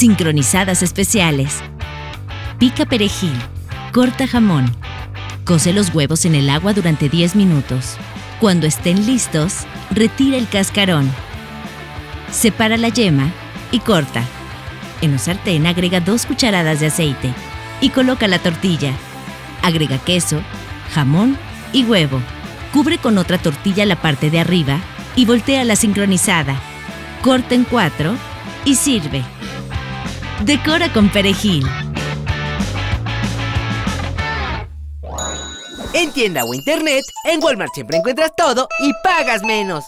Sincronizadas especiales. Pica perejil. Corta jamón. Cose los huevos en el agua durante 10 minutos. Cuando estén listos, retira el cascarón. Separa la yema y corta. En un sartén agrega dos cucharadas de aceite y coloca la tortilla. Agrega queso, jamón y huevo. Cubre con otra tortilla la parte de arriba y voltea la sincronizada. Corta en cuatro y sirve. Decora con perejil. En tienda o internet, en Walmart siempre encuentras todo y pagas menos.